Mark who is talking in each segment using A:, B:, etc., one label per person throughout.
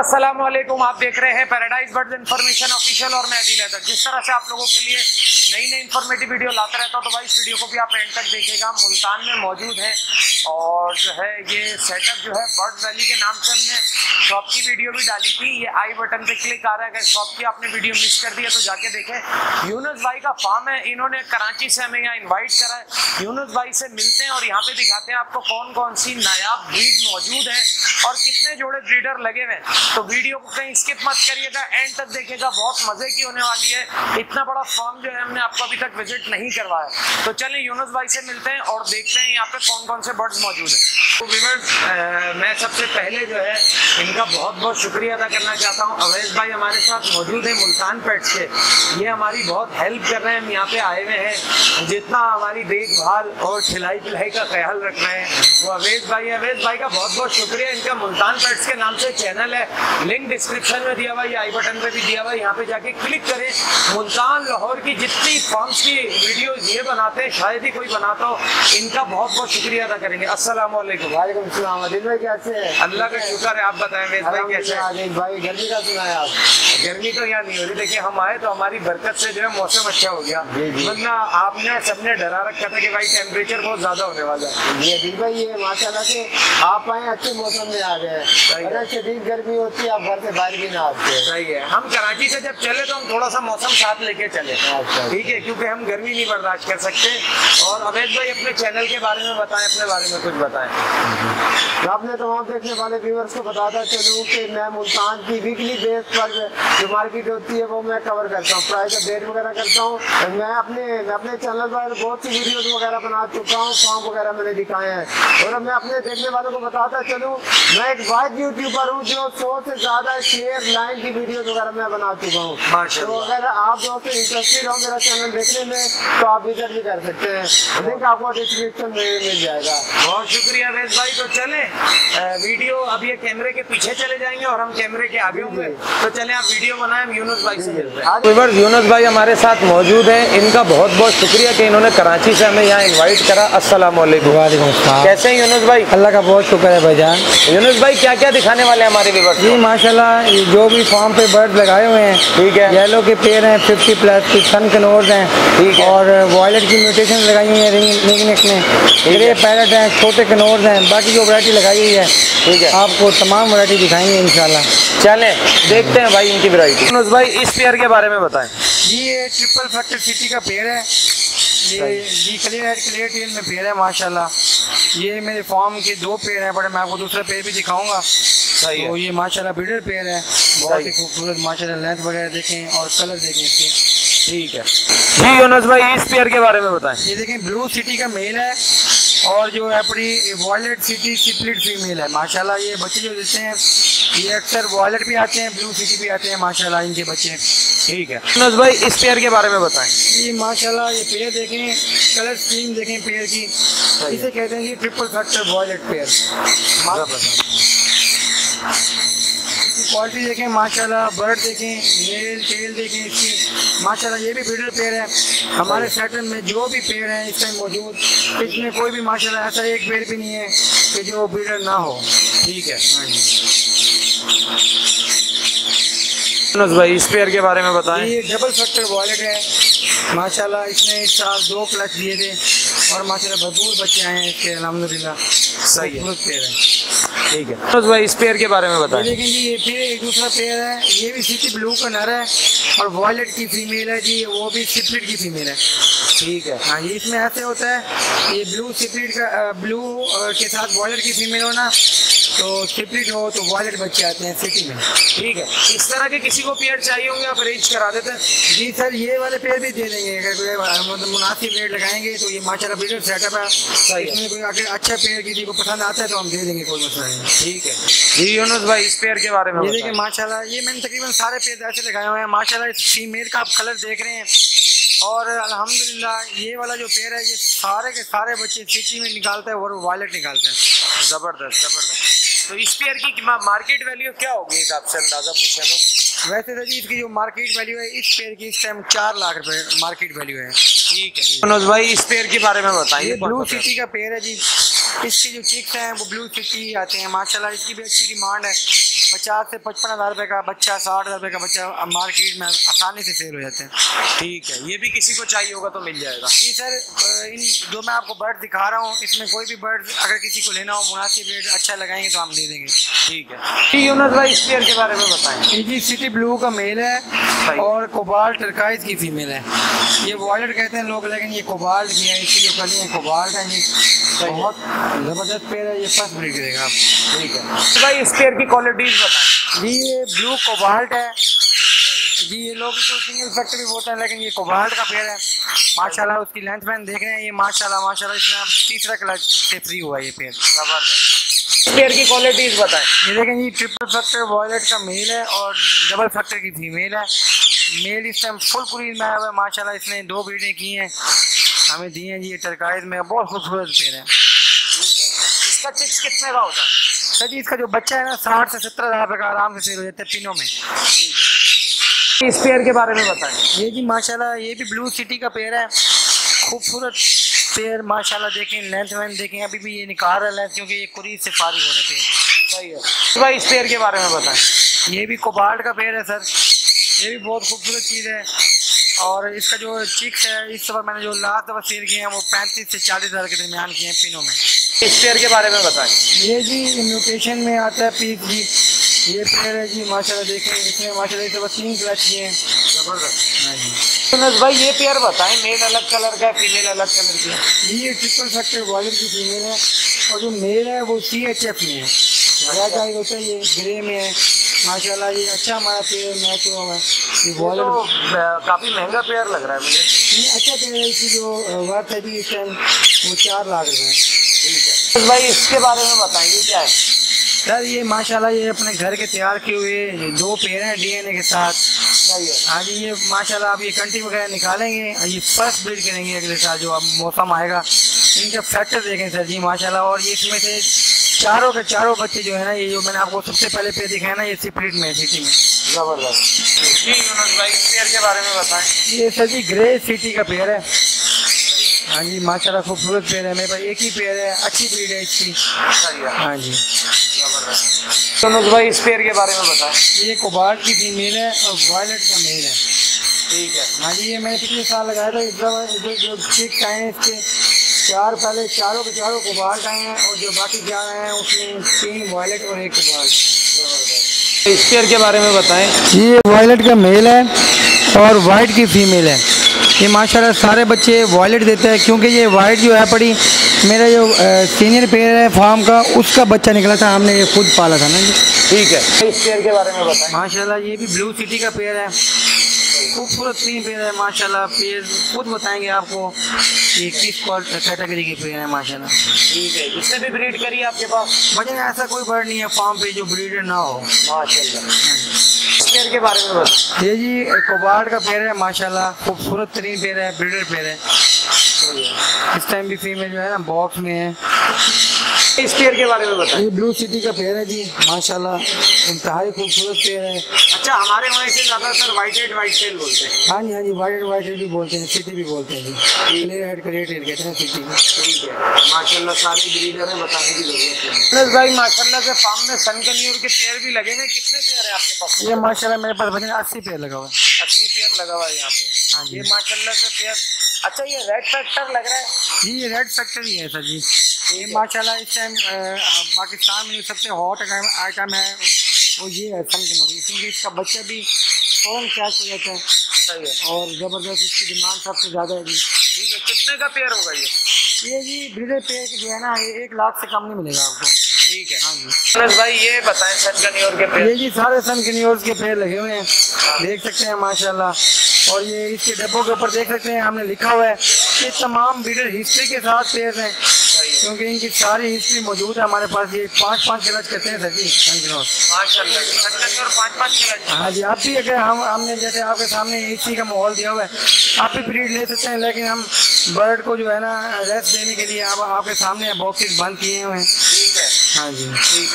A: वालेकुम आप देख रहे हैं पैराडाइज बर्ड इन्फॉर्मेशन ऑफिशियल और मैं अदील हैदर जिस तरह से आप लोगों के लिए नई नई इन्फॉर्मेटिव वीडियो लाता रहता हूँ तो भाई इस वीडियो को भी आप एंड तक देखिएगा। मुल्तान में मौजूद है और जो है, ये सेटअप जो है बर्ड वैली के नाम से हमने शॉप की वीडियो भी डाली थी। ये आई बटन पे क्लिक आ रहा है। अगर शॉप की आपने वीडियो मिस कर दी है तो जाके देखें। यूनुस भाई का फार्म है। इन्होंने कराची से हमें यहाँ इन्वाइट करा है। यूनुस भाई से मिलते हैं और यहाँ पे दिखाते हैं आपको कौन कौन सी नायाब ब्रीड मौजूद है और कितने जोड़े ब्रीडर लगे हुए हैं। तो वीडियो को कहीं स्किप मत करिएगा एंड तक देखिएगा, बहुत मज़े की होने वाली है। इतना बड़ा फॉर्म जो है, हमने आपको अभी तक विज़िट नहीं करवाया। तो चलिए, यूनुस भाई से मिलते हैं और देखते हैं यहाँ पे कौन कौन से बर्ड्स मौजूद हैं। तो विवर्स मैं सबसे पहले जो है, इनका बहुत बहुत शुक्रिया अदा करना चाहता हूँ। अवैध भाई हमारे साथ मौजूद है मुल्तान पेट्स के ये हमारी बहुत हेल्प कर रहे हैं, हम यहाँ पे आए हुए हैं। जितना हमारी देखभाल और खिलाई पिलाई का ख्याल रख रहे हैं, वो अवैध भाई अवैध भाई का बहुत बहुत शुक्रिया। इनका मुल्तान पेट्स के नाम से चैनल है। लिंक डिस्क्रिप्शन में दिया हुआ है आई बटन पे भी दिया हुआ है। यहाँ पे जाके क्लिक करें। मुल्तान लाहौर की जितनी फॉर्म्स की वीडियो ये बनाते हैं शायद ही कोई बनाता हो इनका बहुत बहुत शुक्रिया अदा करेंगे।
B: अदिल भाई कैसे हैं?
C: अल्लाह का शुक्र है आप बताएँ भाई कैसे हैं?
B: भाई गर्मी का सुना है आप
C: गर्मी तो यहाँ नहीं हो रही देखिए हम आए तो हमारी बरकत से जो है मौसम अच्छा हो गया। वरना आपने सबने डरा रखा था कि भाई टेम्परेचर बहुत ज़्यादा होने वाला है।
B: ये भाई ये माशाल्लाह से आप आए अच्छे मौसम में आ गए
C: सही है।
B: अगर शदीद गर्मी होती है आप घर से बाहर भी ना आते
C: सही है। हम कराची से जब चले तो हम थोड़ा सा मौसम साथ लेके चले।
B: अच्छा।
C: ठीक है क्योंकि हम गर्मी नहीं बर्दाश्त कर सकते। और अवैध भाई अपने चैनल के बारे में बताएँ अपने बारे में कुछ बताएँ।
B: तो आपने तमाम देखने वाले व्यूवर्स को बताता चलूँ कि मैं मुल्तान की वीकली बेस पर जो मार्केट होती है वो मैं कवर करता हूँ। प्राइस अपडेट वगैरह करता हूँ। मैं अपने मैं अपने चैनल पर बहुत सी वीडियोस वगैरह बना चुका हूँ फॉर्म वगैरह मैंने दिखाए हैं। और मैं अपने देखने वालों को बताता चलूँ। मैं एक वाइड यूट्यूबर हूँ जो सौ से ज़्यादा शेयर लाइन की वीडियोस वगैरह मैं बना चुका हूँ। तो अगर आप दोस्त इंटरेस्टेड हो मेरा चैनल देखने में तो आप विज़िट भी कर सकते हैं। लिंक आपको डिस्क्रिप्शन में मिल जाएगा।
C: बहुत शुक्रिया अवैध भाई तो चले। वीडियो अब ये कैमरे के पीछे चले जाएँगे और हम कैमरे के आगे होंगे। तो चले आप वीडियो बनाए हम यूनुस भाई से मिलते
B: आज
C: यूनुस भाई हमारे साथ मौजूद हैं। इनका बहुत बहुत शुक्रिया कि इन्होंने कराची से हमें यहाँ इन्वाइट करा। अस्सलाम वालेकुम
D: वालेकुम सलाम
C: कैसे हैं यूनुस भाई?
D: अल्लाह का बहुत शुक्र है भाईजान
C: यूनुस भाई क्या क्या दिखाने वाले हैं हमारे विवर्स
D: जी माशाल्लाह जो भी फॉर्म पे बर्ड लगाए हुए हैं
C: ठीक है।
D: येलो के पेड़ हैं फिफ्टी प्लस सन कनोर्स हैं
C: ठीक है।
D: और वॉयलेट की म्यूटेशन लगाई हुई है रिंग रिंग नेक में। ग्रे पैरट हैं छोटे कनोर्स हैं बाकी जो वैरायटी लगाई हुई है।
C: ठीक है।
D: आपको तमाम वैरायटी दिखाएँगे इंशाल्लाह।
C: चलें देखते हैं भाई इनकी वैरायटी भाई इस पेयर के बारे में बताएँ।
D: जी ये ट्रिपल फैक्टर सिटी का पेड़ है। ये जी क्लियर हेड क्लियर टेल में पेड़ है माशाल्लाह। ये मेरे फॉर्म के दो पेड़ हैं बड़े मैं आपको दूसरा पेड़ भी दिखाऊँगा।
C: सही
D: तो ये माशाल्लाह ब्रीडर पेड़ है। बहुत ही खूबसूरत माशाल्लाह लेंथ वगैरह देखें और कलर देखें इसके।
C: ठीक है। जी यूनुस भाई इस पेयर के बारे में बताएँ।
D: ये देखें ब्लू सिटी का मेल है। और जो है अपनी वॉयलेट सिटी सिपलिट फीमेल है। माशाल्लाह ये बच्चे जो देते हैं ये अक्सर वॉयलेट भी आते हैं ब्लू सिटी भी आते हैं माशाल्लाह इनके बच्चे।
C: ठीक है। यूनुस भाई इस पेयर के बारे में बताएँ।
D: ये माशाल्लाह ये पेयर देखें कलर स्कीम देखें पेयर की। इसे कहते हैं जी ट्रिपल फैक्टर वॉयलेट पेड़ क्वालिटी देखें माशाल्लाह बर्ड देखें नेल टेल देखें इसकी। माशाल्लाह ये भी ब्रीडर पेड़ है। हमारे सेटल में जो भी पेड़ हैं इस टाइम मौजूद इसमें कोई भी माशाल्लाह ऐसा एक पेड़ भी नहीं है कि जो ब्रीडर ना हो।
C: ठीक है यूनुस भाई इस पेयर के बारे में बताएँ।
D: ये डबल फैक्टर वॉलेट है। माशाल्लाह इसने इस साल दो क्लच दिए थे और माशाल्लाह भरपूर बच्चे आए हैं इसके अलहमदिल्ला
C: सही है।
D: पेड़ है।
C: ठीक है। भाई इस पेयर के बारे में बताएँ।
D: देखें जी ये पेयर एक दूसरा पेयर है ये भी सिटी ब्लू का नर है और वॉयलेट की फीमेल है जी वो भी सिपलिट की फीमेल है।
C: ठीक है।
D: हाँ जी इसमें ऐसे होता है ये ब्लू सिपलिट का ब्लू के साथ वॉयलेट की फीमेल हो ना तो सिपलिट हो तो वॉलेट बच्चे आते हैं सिटी में।
C: ठीक है? इस तरह के किसी को पेयर चाहिए होंगे आप अरेंज करा देते हैं।
D: जी सर ये वाले पेड़ भी दे देंगे। अगर कोई मुनासिब रेट लगाएँगे तो ये माशाल्लाह ब्रीडर सेटअप है। इसमें कोई अगर अच्छा पेड़ किसी को पसंद आता है तो हम दे देंगे कोई मसला नहीं।
C: ठीक है? जी यूनुस भाई इस पेयर के बारे में
D: ये देखिए माशाल्लाह ये मैंने तकरीबन सारे पेड़ ऐसे लगाए हुए हैं। माशाल्लाह इस फीमेल का आप कलर देख रहे हैं। और अल्हम्दुलिल्लाह ये वाला जो पेड़ है ये सारे के सारे बच्चे सिटी में निकालता है और वायलेट निकालते हैं।
C: ज़बरदस्त ज़बरदस्त। तो इस पेयर की मार्केट वैल्यू क्या होगी एक आपसे अंदाज़ा पूछा तो?
D: वैसे सर जी इसकी जो मार्केट वैल्यू है इस पेयर की इस टाइम चार लाख रुपए मार्केट वैल्यू है।
C: ठीक है। मनोज भाई इस पेयर के बारे में बताइए
D: ब्लू सिटी का पेयर है जी। इसकी जो चिक्स हैं वो ब्लू सिटी आते हैं माशाल्लाह इसकी भी अच्छी डिमांड है। पचास से पचपन हज़ार रुपये का बच्चा साठ हज़ार रुपये का बच्चा अब मार्केट में आसानी से सेल हो जाते हैं।
A: ठीक है ये भी किसी को चाहिए होगा तो मिल जाएगा।
D: जी सर इन जो मैं आपको बर्ड दिखा रहा हूँ इसमें कोई भी बर्ड अगर किसी को लेना हो मुनासिब रेट अच्छा लगाएँगे तो हम दे देंगे।
A: ठीक है। जी यूनुस भाई इस पेयर के बारे में बताएँ।
D: ये जी सिटी ब्लू का मेल है और कोबाल्ट टर्काइज की फीमेल है। ये वॉयलेट कहते हैं लोग लेकिन ये कोबाल्ट की है इसकी जो कली है कोबाल्ट है ये बहुत ज़बरदस्त पेड़ है ये फ़र्स्ट ब्रीड करेगा आप
A: ठीक है। भाई इस पेयर की क्वालिटीज बताएँ।
D: जी ये ब्लू कोबाल्ट है। जी ये लोग तो सिंगल फैक्टर भी बोलते हैं लेकिन ये कोबाल्ट का पेड़ है। माशाल्लाह उसकी लेंथ मैन देख रहे हैं ये माशाल्लाह माशाल्लाह इसमें अब तीसरा कलर से फ्री हुआ ये पेड़।
A: ज़बरदस्त। पेयर की क्वालिटीज बताएँ।
D: ये देखें जी ट्रिपल फैक्टर वॉयलेट का मेल है और डबल फैक्टर की फीमेल है। मेल इस टाइम फुल कुरीज में आया हुआ है माशाल्लाह इसने दो ब्रीडें की हैं। हमें दी हैं जी, ये टरकाइज में बहुत खूबसूरत पेड़ है।
A: इसका चिक्स कितने का होता है?
D: सर जी, इसका जो बच्चा है ना, साठ से सत्तर हज़ार रुपये का आराम से सेल हो जाता है तीनों में।
A: इस पेयर के बारे में बताएँ।
D: ये जी, माशाल्लाह, ये भी ब्लू सिटी का पेड़ है। खूबसूरत पेड़, माशाल्लाह, देखें लेंथ वेंथ देखें, अभी भी ये निकाल रहा है लेंथ क्योंकि ये कुरीज से फारिग हो रहे पेड़।
A: सही है। भाई इस पेयर के बारे में बताएँ।
D: ये भी कोबाल्ट का पेड़ है, सर। ये भी बहुत खूबसूरत चीज़ है। और इसका जो चिक्स है इस दफ़ा मैंने जो लास्ट दफ़ा सेल किए हैं वो पैंतीस से चालीस हज़ार के दरमियान किए हैं पिनों में।
A: इस पेयर के बारे में बताएँ।
D: ये जी म्यूटेशन में आता है पीक जी। ये पेयर है जी माशाल्लाह देखें इसमें माशाल्लाह इस दफ़ा तीन क्लच किए हैं।
A: ज़बरदस्त।
D: हाँ
A: यूनुस भाई ये पेयर बताएँ मेल अलग कलर का है फीमेल अलग कलर की है?
D: ये ट्रिपल फैक्टर वॉलेट की फीमेल है और जो मेल है वो सी एच एफ़ में है। रेड आई होता है ये ग्रे में है। माशाल्लाह ये अच्छा हमारा पेड़ मैच हुआ है। ये
A: ये तो काफ़ी महँगा पेयर लग रहा है मुझे।
D: ये अच्छा पेड़ है इसकी जो वर्थ है भी इस टाइम वो चार लाख रुपये है।
A: भाई इसके बारे में बताएँ ये क्या है?
D: सर ये माशाल्लाह ये अपने घर के तैयार किए हुए दो पेड़ हैं डीएनए के साथ।
A: हाँ।
D: जी ये माशाल्लाह आप ये कंटी वगैरह निकालेंगे और ये फ़र्स्ट ब्रीड करेंगे अगले साल जो अब मौसम आएगा। इनका फैक्टर देखें सर जी माशाल्लाह। और ये इसमें से चारों के चारों बच्चे जो है ना ये जो मैंने आपको सबसे पहले पे दिखाया ना ये सिपरेट में सिटी में।
A: ज़बरदस्त। जी यूनुस भाई पेयर के बारे में बताएँ
D: ये सर जी ग्रे सिटी का पेड़ है। हाँ जी माशाल्लाह खूबसूरत पेड़ है मेरे पास एक ही पेड़ है अच्छी ब्रीड है इसकी। हाँ जी।
A: ज़बरदस्त। यूनुस भाई इस पेयर के बारे में बताएँ
D: ये कोबाल्ट की फीमेल है और वायलेट का मेल है।
A: ठीक है।
D: हाँ जी ये मैंने पिछले साल लगाया था इस दफ़ा जो आए हैं इसके। चार पहले चारों के चारों कोबाल्ट आए हैं और जो बाकी जा रहे हैं उसमें तीन वॉयलेट और एक कोबाल्ट
A: इस पेयर के बारे में बताएँ।
D: ये वॉयलेट का मेल है और वाइट की फीमेल है। ये माशाल्लाह सारे बच्चे वॉयलेट देते हैं क्योंकि ये वाइट जो है पड़ी मेरा जो सीनियर पेयर है फार्म का उसका बच्चा निकला था हमने ये खुद पाला था ना जी।
A: ठीक है। इस पेयर के बारे में बताएँ।
D: माशाल्लाह ये भी ब्लू सिटी का पेयर है। खूबसूरत तीन पेड़ है माशाल्लाह। पेड़ खुद बताएँगे आपको ये किस कैटेगरी के पेड़ है माशाल्लाह।
A: ठीक है जिसने भी ब्रीड करी है आपके पास?
D: वजह ऐसा कोई बर्ड नहीं है फार्म पे जो ब्रीडर ना हो।
A: माशाल्लाह। पेयर के बारे में बताएँ
D: ये जी कोबार्ड का पेड़ है माशाल्लाह। खूबसूरत तरीन पेड़ है ब्रीडर पेड़ है। इस टाइम भी फीमेल जो है ना बॉक्स में है।
A: इस पेयर के बारे में बताएँ।
D: ये ब्लू सिटी का पेड़ है जी माशाल्लाह इंतहाई खूबसूरत पेड़ है।
A: अच्छा हमारे वहाँ इसे ज़्यादातर व्हाइट हेड व्हाइट टेल बोलते हैं।
D: हाँ जी हाँ जी वाइट वाइट भी बोलते हैं सिटी भी बोलते हैं जी। क्लियर हेड क्रिएट कहते हैं सिटी में।
A: ठीक है। माशाल्लाह सारे ब्रीडर हैं बताने की ज़रूरत है। भाई माशाल्लाह से फार्म में सन कन्यूर के पेड़ भी लगे हुए हैं। कितने पेड़ है आपके पास?
D: ये माशाल्लाह मेरे पास बने अस्सी पेड़ लगा हुआ है।
A: अस्सी पेड़ लगा हुआ है यहाँ पे।
D: हाँ जी।
A: ये माशाल्लाह से पेयर अच्छा ये रेड फैक्टर लग रहा है।
D: जी ये रेड फैक्टर ही है सर जी। ये माशाल्लाह इस टाइम पाकिस्तान में सबसे हॉट आइटम है वो ये है समझना क्योंकि इसका बच्चा भी फ़ौरन कैच हो जाता है।
A: सही है।
D: और ज़बरदस्त इसकी डिमांड सबसे ज़्यादा है जी।
A: ठीक है कितने का पेयर होगा ये?
D: ये जी ब्रीडर पेड़ की जो है ना ये एक लाख से कम नहीं मिलेगा आपको।
A: ठीक है। हाँ जी। भाई ये बताएँ सन के पेयर
D: ये जी सारे सन के पेड़ लगे हुए हैं। देख सकते हैं माशाल्लाह। और ये इसके डब्बों के ऊपर देख सकते हैं हमने लिखा हुआ है ये तमाम ब्रीडर हिस्ट्री के साथ पेड़ हैं क्योंकि इनकी सारी हिस्ट्री मौजूद है हमारे पास। ये पाँच पाँच क्लच कहते हैं सर जी। हाँ जी आप भी अगर हम हमने जैसे आपके सामने इसी का माहौल दिया हुआ है आप भी ब्रीड ले सकते हैं लेकिन हम बर्ड को जो है ना रेस्ट देने के लिए आप आपके सामने बॉक्सेस बंद किए हुए हैं।
A: हाँ।
D: जी।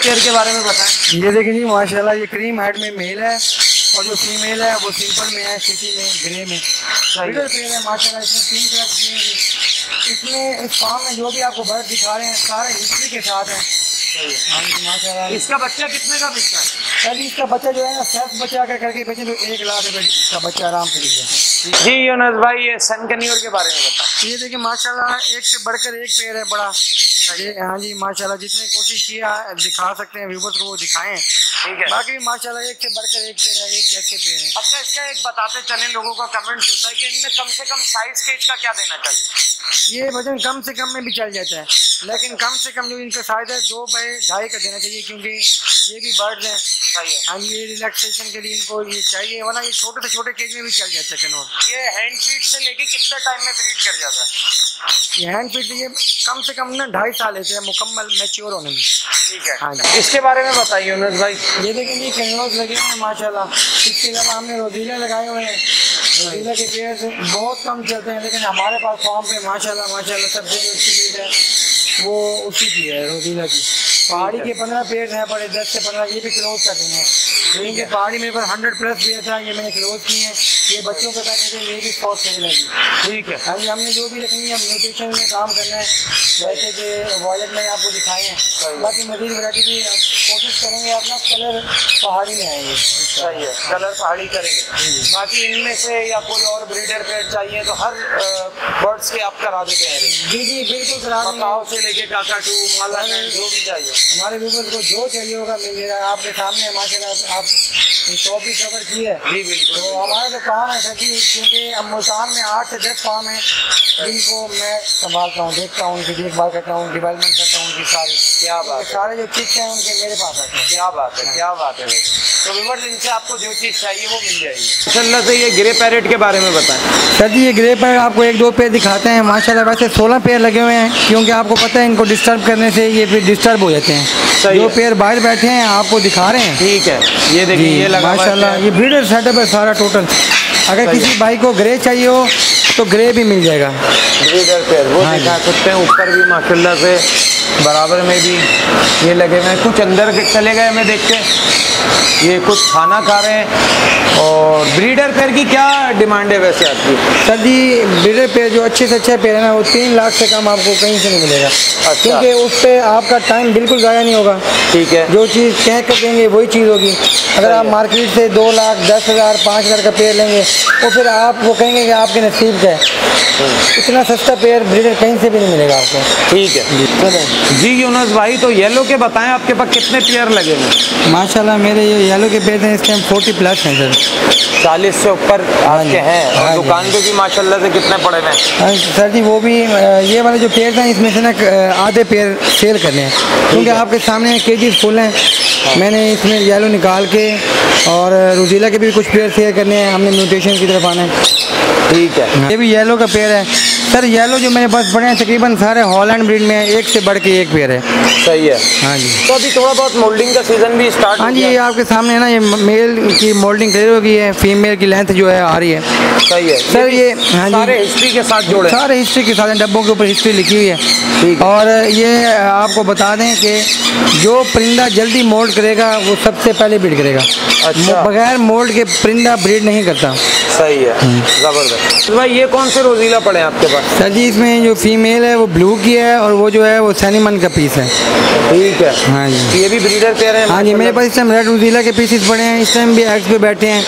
A: पेयर के बारे में बताएँ।
D: ये देखिए जी माशाल्लाह ये क्रीम हेड में मेल है। और जो फीमेल है वो सिंपल में है सिटी में ग्रे में। ब्रीडर पेड़ है माशाल्लाह इसमें तीन तरह की इसमें इस फार्म में जो भी आपको बर्ड दिखा रहे हैं सारे हिस्ट्री के साथ हैं।
A: इसका बच्चा कितने का बिकता है?
D: सर इसका बच्चा जो है ना सेल्फ बच्चा अगर करके बेचे तो एक लाख रुपए का बच्चा आराम से बिक जाता है।
A: जी यूनुस भाई ये सन कन्योर के बारे में बताएँ
D: ये देखिए माशाल्लाह एक से बढ़कर एक पेड़ है बड़ा। ये हाँ जी माशाल्लाह जितने कोशिश किया दिखा सकते हैं व्यूवर्स को वो दिखाएँ।
A: ठीक है।
D: बाकी माशाल्लाह एक से बढ़कर एक पेड़ है एक जैसे पेड़ है।
A: अच्छा इसका एक बताते चले लोगों का कमेंट होता है कि इनमें कम से कम साइज़ का क्या देना चाहिए?
D: ये वज़न कम से कम में भी चल जाता है लेकिन कम से कम जो इनका साइज़ है दो बाय ढाई का देना चाहिए क्योंकि ये भी बर्ड है।
A: हाँ।
D: ये रिलैक्सेशन के लिए इनको ये चाहिए वरना ये छोटे से छोटे केज में भी चल जाता है कनौर
A: ये हैंड फ़ीड से लेके कितने टाइम में ब्रीड कर जाता है?
D: ये हैंड फ़ीड ये कम से कम ना ढाई साल लेते हैं मुकम्मल मैच्योर होने में।
A: ठीक है।
D: हाँ जी।
A: इसके बारे में बताइए यूनुस भाई।
D: ये देखें जी कैनवास लगे हुए हैं माशाल्लाह। इसके अलावा हमने रोजीले लगाए हुए हैं। रोजीला के पेड़ से बहुत कम चलते हैं लेकिन हमारे पास फॉर्म पे माशाल्लाह माशाल्लाह सबसे जो अच्छी ब्रीड है। वो उसी की है रोजीला की। पहाड़ी के पंद्रह पेड़ हैं बड़े दस से पंद्रह ये भी क्लोज कर देंगे। क्योंकि पहाड़ी मेरे पास हंड्रेड प्लस दिया था ये मैंने क्लोज किए हैं। ये बच्चों के पैकेज है ये भी बहुत सही लगी
A: ठीक है।
D: हाँ जी हमने जो भी रखनी है न्यूट्रिशन में काम करना है। जैसे कि वॉलेट में आपको दिखाए हैं। बाकी मजीद वरायटी की कोशिश करेंगे अपना कलर पहाड़ी में आएँगे।
A: सही है कलर पहाड़ी करेंगे। बाकी इनमें से या कोई और ब्रीडर पेड़ चाहिए तो हर बर्ड्स के आप करा देते हैं।
D: जी जी बिल्कुल करा देंगे।
A: मकाओ से लेके काका टू माला जो भी चाहिए।
D: हमारे व्यूवर्स को जो चाहिए होगा मिल जाएगा। आपके सामने माशाल्लाह आप भी कवर की है।
A: जी बिल्कुल
D: तो हमारा जो काम है सर जी क्योंकि अब मुल्तान में आठ से दस फार्म है जिनको मैं संभालता हूँ देखता हूँ उनकी देखभाल करता हूँ डेवलपमेंट करता हूँ उनकी सारी।
A: क्या बात
D: तो सारे जो चिक्स हैं उनके मेरे पास आते हैं।
A: क्या बात है क्या बात है भाई। तो विवर्स इनसे आपको जो चीज़ चाहिए वो मिल जाएगी। माशाल्लाह से ये ग्रे पैरेट के बारे में बताएँ।
D: सर जी ये ग्रे पेड़ आपको एक दो पेड़ दिखाते हैं। माशाल्लाह वैसे सोलह पेड़ लगे हुए हैं क्योंकि आपको पता है इनको डिस्टर्ब करने से ये फिर डिस्टर्ब हो जाते हैं। जो
A: है।
D: पेड़ बाहर बैठे हैं आपको दिखा रहे हैं।
A: ठीक है। ये देखिए ये लगा
D: माशाल्लाह ये ब्रीडर सेटअप है सारा टोटल अगर किसी भाई को ग्रे चाहिए हो तो ग्रे भी मिल जाएगा।
A: ब्रीडर पेयर वो
D: हाँ
A: दिखा सकते हैं ऊपर भी माशाल्लाह से बराबर में भी ये लगे हुए हैं। कुछ अंदर चले गए मैं देख के। ये कुछ खाना खा रहे हैं। और ब्रीडर पेड़ की क्या डिमांड है वैसे आपकी?
D: सर जी ब्रीडर पेड़ जो अच्छे से अच्छे पेड़ है ना वो तीन लाख से कम आपको कहीं से नहीं मिलेगा। अच्छा। क्योंकि उस पर आपका टाइम बिल्कुल ज़ाया नहीं होगा।
A: ठीक है।
D: जो चीज़ कह कर देंगे वही चीज़ होगी। अगर आप मार्केट से दो लाख दस हज़ार पाँच हज़ार का पेड़ लेंगे तो फिर आप वो कहेंगे कि आपके नसीब का है। इतना सस्ता पेयर ब्रीडर कहीं से भी नहीं मिलेगा आपको।
A: ठीक है। जी। यूनुस भाई तो येलो के बताएँ आपके पास कितने पेयर लगे हैं?
D: माशाल्लाह मेरे ये येलो के पेड़ हैं इस टाइम फोर्टी प्लस हैं सर
A: चालीस से ऊपर आपके हैं। और
D: हाँ
A: दुकान पे भी माशाल्लाह से कितने पड़े हुए हैं?
D: हाँ, सर जी वो भी ये वाले जो पेड़ हैं इसमें से ना आधे पेयर सेल करने हैं। क्योंकि आपके सामने के जी फुल हैं। मैंने इसमें येलो निकाल के और रोजीला के भी कुछ पेयर सेल करने हैं। हमने म्यूटेशन की तरफ़ आना है।
A: ठीक है।
D: ये भी येलो का पेड़ है। सर येलो जो मेरे पास बड़े हैं तकरीबन सारे हॉलैंड ब्रीड में एक से बढ़ के एक पेड़ है।
A: सही है।
D: हाँ जी।
A: तो अभी थोड़ा बहुत मोल्डिंग का सीज़न भी स्टार्ट
D: हाँ जी ये आपके सामने है ना ये मेल की मोल्डिंग क्लियर हो गई है फीमेल की लेंथ जो है आ रही है।
A: सही है।
D: सर ये हाँ जी।
A: सारे हिस्ट्री के साथ जोड़े।
D: सारे हिस्ट्री के साथ डब्बों के ऊपर हिस्ट्री लिखी हुई है। और ये आपको बता दें कि जो परिंदा जल्दी मोल्ड करेगा वो सबसे पहले ब्रीड करेगा।
A: अच्छा।
D: बगैर मोल्ड के परिंदा ब्रीड नहीं करता।
A: सही है। ज़बरदस्त। तो भाई ये कौन से रोजीला पड़े हैं आपके पास
D: सर जी इसमें जो फीमेल है वो ब्लू की है और वो जो है वो सैनीमन का पीस है।
A: ठीक है।
D: हाँ जी।
A: ये भी ब्रीडर पेयर हैं?
D: हाँ जी मेरे पास इस टाइम रेड रोजीला के पीसेस पड़े हैं। इस टाइम भी एग्स पे बैठे हैं।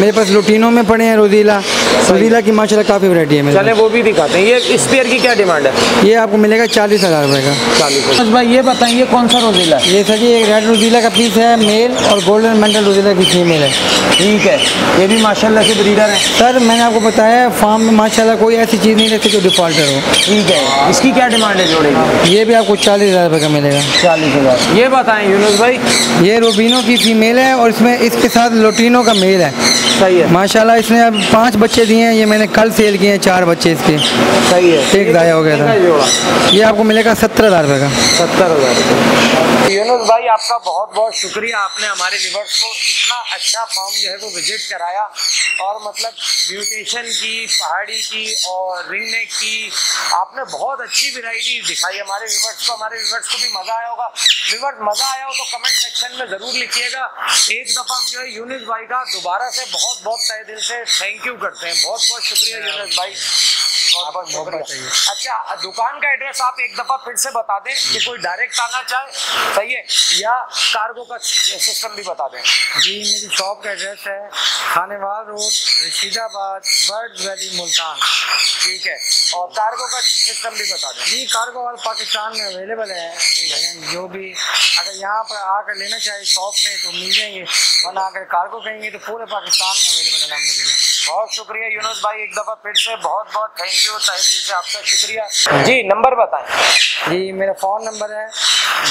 D: मेरे पास लुटीनो में पड़े हैं रोजीला रोजीला की माशाल्लाह काफ़ी वैरायटी है मेरे
A: चले वो भी दिखाते हैं। ये इस पेयर की क्या डिमांड है?
D: ये आपको मिलेगा चालीस हज़ार रुपये का।
A: चालीस भाई ये बताइए कौन सा रोजीला
D: ये सर जी एक रेड रोजीला का पीस है मेल और गोल्डन मेंटल रोजीला की फीमेल है।
A: ठीक है। ये भी माशाल्लाह से ब्रीडर है।
D: सर मैंने आपको बताया फार्म में माशाल्लाह कोई ऐसी चीज़ नहीं रहती जो डिफॉल्टर हो।
A: ठीक है। इसकी क्या डिमांड है जोड़े की?
D: ये भी आपको चालीस हज़ार रुपये का मिलेगा।
A: चालीस हज़ार। ये बताएँ यूनुस भाई।
D: ये रूबीनो की फीमेल है और इसमें इसके साथ लोटिनो का मेल है।
A: सही है।
D: माशाल्लाह इसने अब पाँच बच्चे दिए हैं ये मैंने कल सेल किए हैं चार बच्चे इसके।
A: सही है।
D: एक ज़ाया हो गया था। ये आपको मिलेगा सत्तर हज़ार रुपये का।
A: सत्तर हज़ार यूनुस भाई आपका बहुत बहुत शुक्रिया। आपने हमारे व्यूवर्स को इतना अच्छा फॉर्म जो है वो विज़िट कराया। और मतलब म्यूटेशन की पहाड़ी की और रिंग नेक की आपने बहुत अच्छी वेराइटी दिखाई। हमारे व्यूवर्स को हमारे व्यूवर्स को भी मज़ा आया होगा। व्यूवर्स मज़ा आया हो तो कमेंट सेक्शन में ज़रूर लिखिएगा। एक दफ़ा हम जो है यूनिस भाई का दोबारा से बहुत बहुत तय दिल से थैंक यू करते हैं। बहुत बहुत शुक्रिया यूनुस भाई। शुक्रिया अच्छा दुकान का एड्रेस आप एक दफ़ा फिर से बता दें कि कोई डायरेक्ट आना चाहे सही है? या कार्गो का सिस्टम भी बता दें?
D: जी मेरी शॉप का एड्रेस है Khanewal road Rashidabad bird valley Multan.
A: ठीक है और कार्गो का सिस्टम भी बता दें।
D: जी कार्गो वाल पाकिस्तान में अवेलेबल है। लेकिन जो भी अगर यहाँ पर आकर लेना चाहे शॉप में तो मिल जाएँगे। वरना अगर कार्गो कहेंगे तो पूरे पाकिस्तान में अवेलेबल है अलहमदिल्ला
A: बहुत शुक्रिया यूनुस भाई एक दफ़ा फिर से बहुत बहुत थैंक यू तहे दिल से आपका शुक्रिया। जी नंबर बताएँ।
D: जी मेरा फ़ोन नंबर है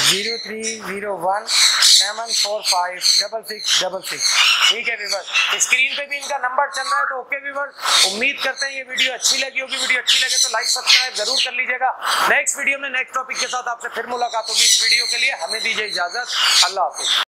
D: zero three zero one seven four five double six double six
A: ठीक है विवर स्क्रीन पे भी इनका नंबर चल रहा है तो ओके विवर उम्मीद करते हैं ये वीडियो अच्छी लगी होगी। वीडियो अच्छी लगे तो लाइक सब्सक्राइब ज़रूर कर लीजिएगा। नेक्स्ट वीडियो में नेक्स्ट टॉपिक के साथ आपसे फिर मुलाकात होगी इस वीडियो के लिए। हमें दीजिए इजाज़त। अल्लाह हाफिज।